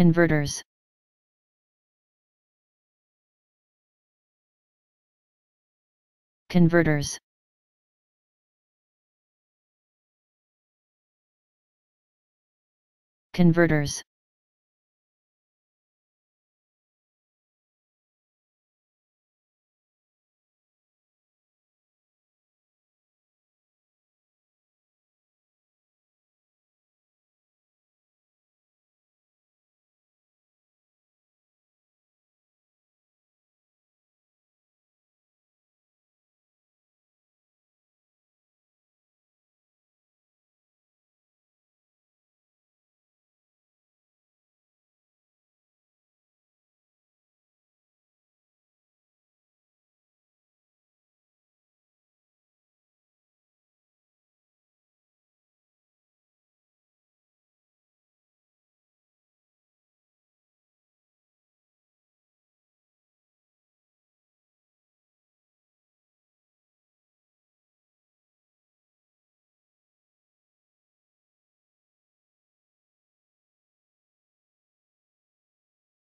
Converters. Converters. Converters.